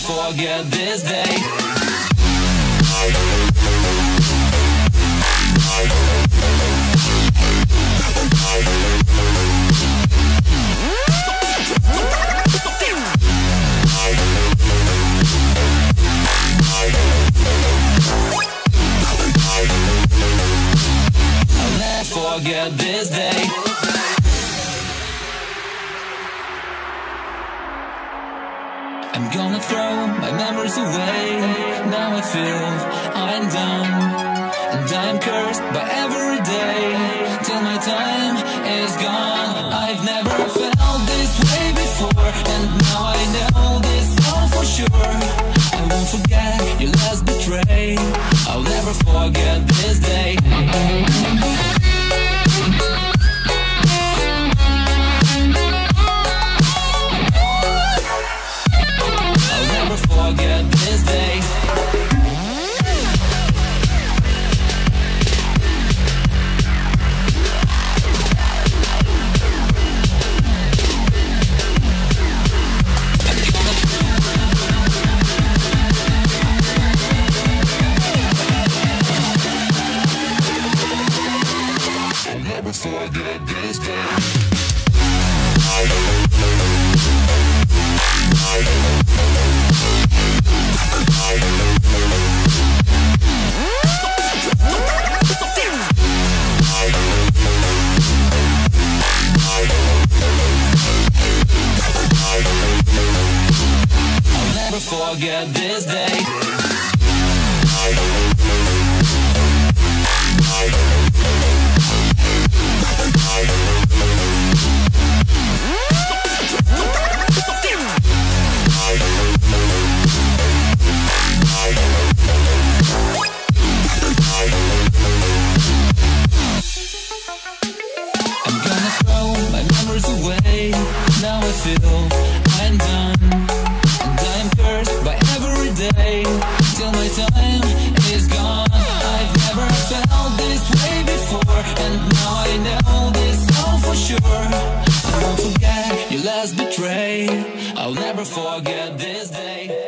Forget this day. I'm gonna throw my memories away. Now I feel I'm done. And I'm cursed by every day till my time is gone. I'll never forget this forget this day. I'll never forget this day.